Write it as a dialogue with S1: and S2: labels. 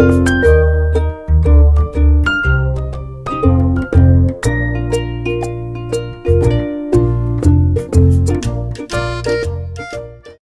S1: Música